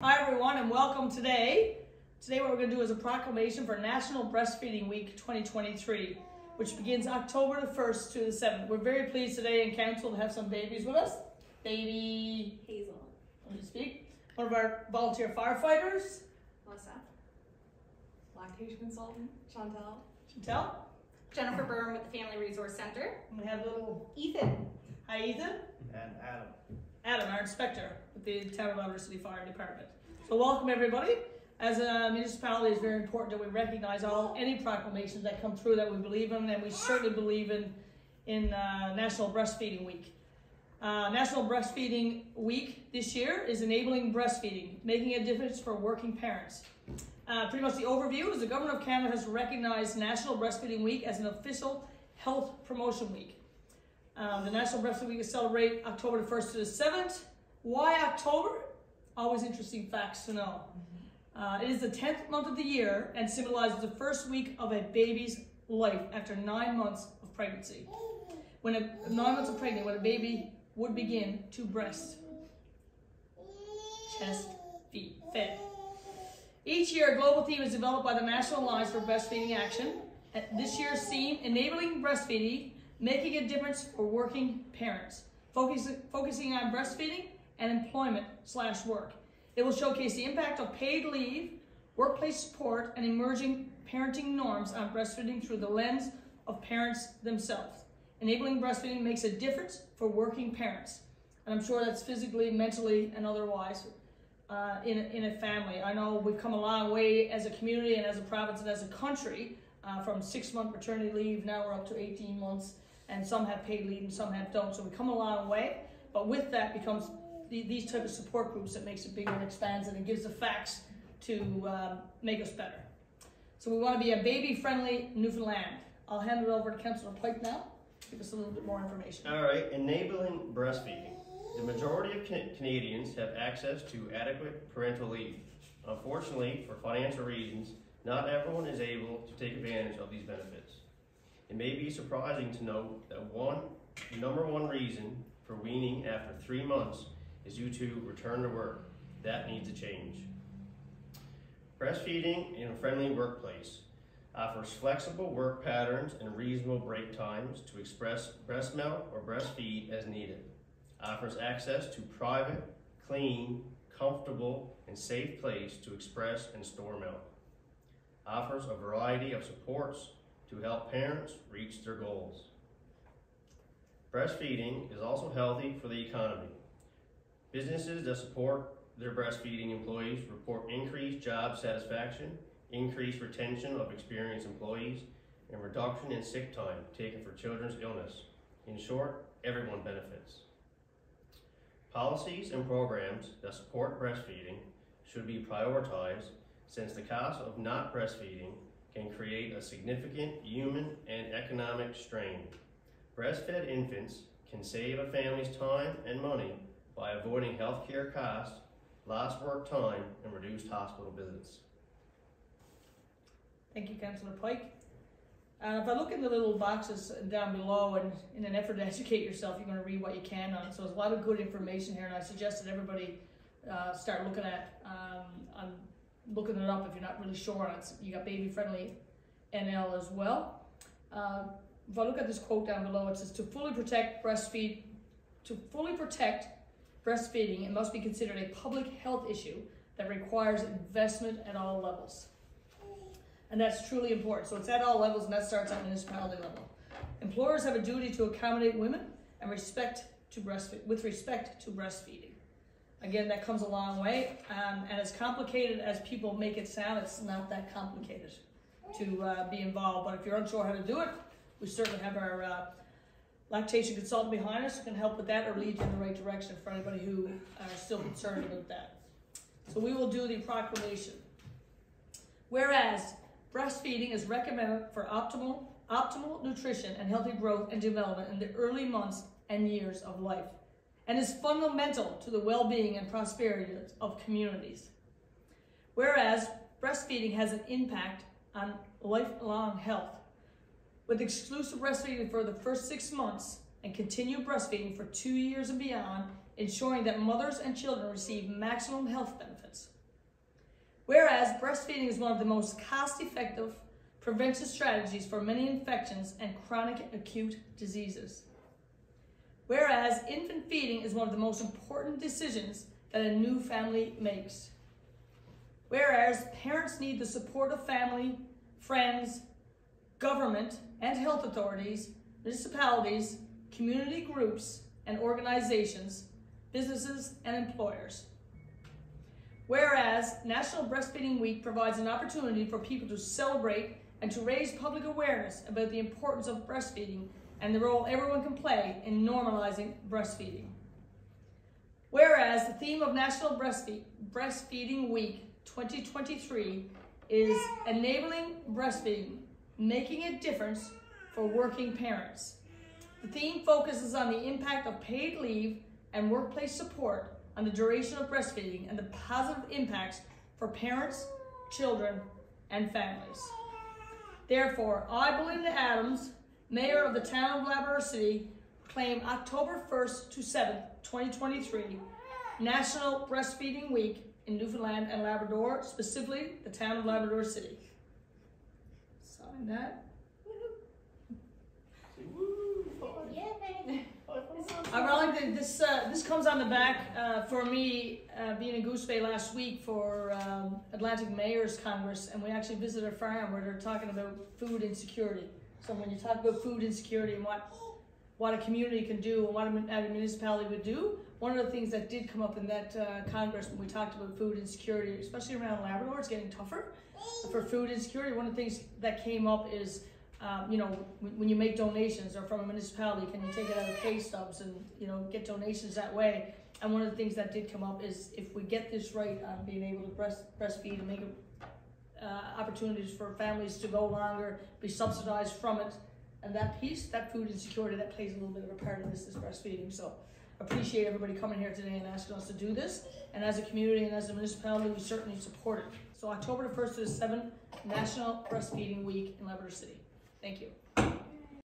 Hi everyone and welcome today. Today what we're going to do is a proclamation for National Breastfeeding Week 2023, which begins October the 1st to the 7th. We're very pleased today in council to have some babies with us. Baby Hazel. let me speak. One of our volunteer firefighters, Melissa. Lactation consultant, Chantel. Chantel. Jennifer Byrne with the Family Resource Center. And we have little, Ethan. hi Ethan. And Adam. Adam, our inspector with the Town of Elver City Fire Department. So welcome everybody. As a municipality, it's very important that we recognize all any proclamations that come through that we believe in, and we certainly believe in in uh, National Breastfeeding Week. Uh, National Breastfeeding Week this year is enabling breastfeeding, making a difference for working parents. Uh, pretty much the overview is the government of Canada has recognized National Breastfeeding Week as an official health promotion week. Um, the National Breastfeeding Week is celebrate October the 1st to the 7th. Why October? Always interesting facts to know. Uh, it is the 10th month of the year and symbolizes the first week of a baby's life after nine months of pregnancy. When a nine months of pregnancy, when a baby would begin to breast, chest, feet, fed. Each year, a global theme is developed by the National Alliance for Breastfeeding Action. This year's theme, enabling breastfeeding, making a difference for working parents, focus, focusing on breastfeeding and employment slash work. It will showcase the impact of paid leave, workplace support, and emerging parenting norms on breastfeeding through the lens of parents themselves. Enabling breastfeeding makes a difference for working parents. And I'm sure that's physically, mentally, and otherwise uh, in, a, in a family. I know we've come a long way as a community and as a province and as a country uh, from six month maternity leave, now we're up to 18 months, and some have paid leave and some have don't. So we've come a long way. But with that becomes the, these type of support groups that makes it bigger and expands and it gives the facts to um, make us better. So we want to be a baby-friendly Newfoundland. I'll hand it over to Councillor Pike now. Give us a little bit more information. All right, enabling breastfeeding. The majority of Can- Canadians have access to adequate parental leave. Unfortunately, for financial reasons, not everyone is able to take advantage of these benefits. It may be surprising to note that one, number one reason for weaning after three months is due to return to work. That needs to change. Breastfeeding in a friendly workplace offers flexible work patterns and reasonable break times to express breast milk or breastfeed as needed. Offers access to private, clean, comfortable, and safe place to express and store milk. Offers a variety of supports to help parents reach their goals. Breastfeeding is also healthy for the economy. Businesses that support their breastfeeding employees report increased job satisfaction, increased retention of experienced employees, and reduction in sick time taken for children's illness. In short, everyone benefits. Policies and programs that support breastfeeding should be prioritized since the cost of not breastfeeding can create a significant human and economic strain. Breastfed infants can save a family's time and money by avoiding healthcare costs, lost work time, and reduced hospital visits. Thank you, Councillor Pike. Uh, if I look in the little boxes down below, and in an effort to educate yourself, you're going to read what you can on. So there's a lot of good information here, and I suggest that everybody uh, start looking at um, on looking it up if you're not really sure on. You got baby friendly NL as well. Uh, if I look at this quote down below, it says to fully protect breastfeed, to fully protect breastfeeding, it must be considered a public health issue that requires investment at all levels. And that's truly important. So it's at all levels, and that starts at municipality level. Employers have a duty to accommodate women and respect to breastfeed with respect to breastfeeding. Again, that comes a long way, um, and as complicated as people make it sound, it's not that complicated to uh, be involved. But if you're unsure how to do it, we certainly have our uh, lactation consultant behind us who can help with that or lead you in the right direction for anybody who still concerned about that. So we will do the proclamation. Whereas breastfeeding is recommended for optimal, optimal nutrition and healthy growth and development in the early months and years of life, and is fundamental to the well-being and prosperity of communities. Whereas breastfeeding has an impact on lifelong health, with exclusive breastfeeding for the first six months and continued breastfeeding for two years and beyond, ensuring that mothers and children receive maximum health benefits. Whereas breastfeeding is one of the most cost effective prevention strategies for many infections and chronic acute diseases. Whereas infant feeding is one of the most important decisions that a new family makes. Whereas parents need the support of family, friends, government and health authorities, municipalities, community groups and organizations, businesses and employers. Whereas National Breastfeeding Week provides an opportunity for people to celebrate and to raise public awareness about the importance of breastfeeding and the role everyone can play in normalizing breastfeeding. Whereas the theme of National Breastfeed, Breastfeeding Week 2023 is enabling breastfeeding, making a difference for working parents. The theme focuses on the impact of paid leave and workplace support on the duration of breastfeeding and the positive impacts for parents, children, and families. Therefore, I, Belinda Adams, Mayor of the Town of Labrador City, proclaim October 1st to 7th, 2023, National Breastfeeding Week in Newfoundland and Labrador, specifically the Town of Labrador City. Sign that. I really that this, uh, this comes on the back, uh, for me, uh, being in Goose Bay last week for, um, Atlantic Mayors Congress, and we actually visited a farm where they're talking about food insecurity. So when you talk about food insecurity and what, what a community can do and what a, a municipality would do, one of the things that did come up in that, uh, Congress when we talked about food insecurity, especially around Labrador, it's getting tougher for food insecurity. One of the things that came up is um, you know, when, you make donations or from a municipality, can you take it out of pay stubs and, you know, get donations that way? And one of the things that did come up is if we get this right on being able to breast, breastfeed and make it, uh, opportunities for families to go longer, be subsidized from it, and that piece, that food insecurity, that plays a little bit of a part in this, is breastfeeding. So appreciate everybody coming here today and asking us to do this. And as a community and as a municipality, we certainly support it. So October the first to the seventh, National Breastfeeding Week in Labrador City. Thank you.